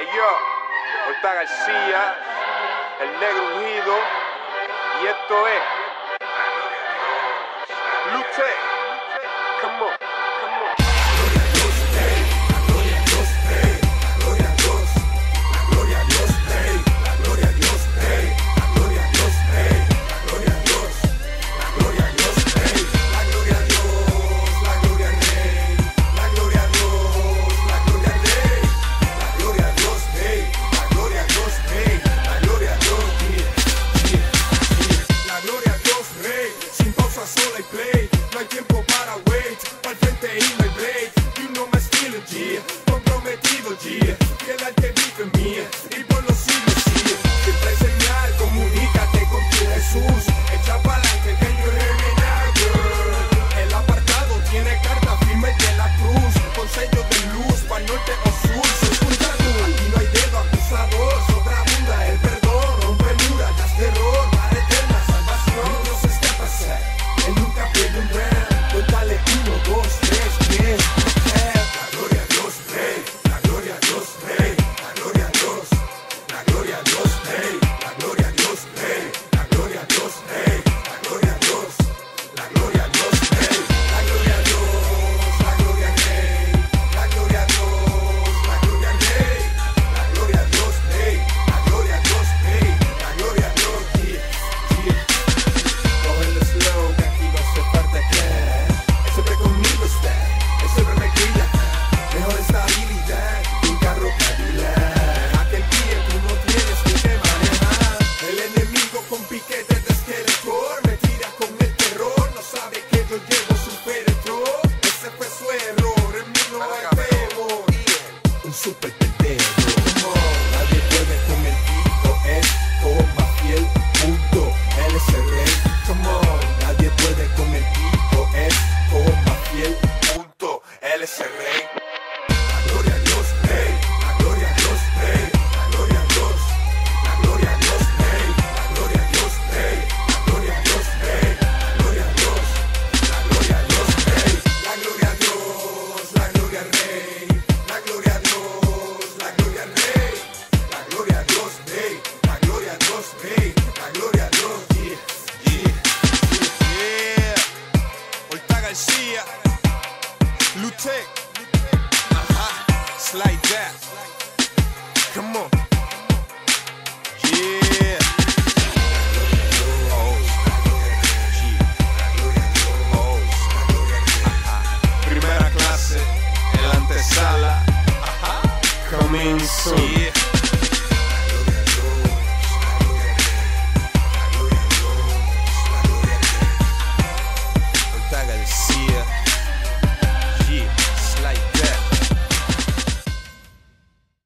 Hey yo, está García, el negro ungido, y esto es Luché. Pangaea, Lutek. Uh huh, it's like that. Come on. see ya.